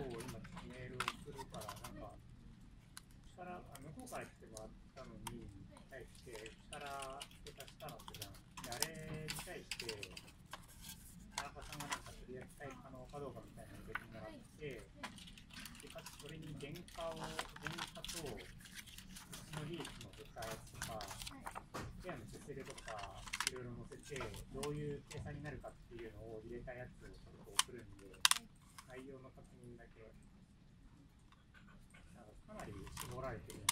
今メールをするからなんかし向こうから来てもらったのに対してしたらしたらってじゃんあれに対して田中さんがなんか取り扱い可能かどうかみたいなのをてもらってでかつそれに原価を原価とうちの利益の具体とかケアの手数とかいろいろ載せてどういう計算になるかっていうのを入れたやつをちょっと送るんで。内容の確認だけ、なかなり絞られてる。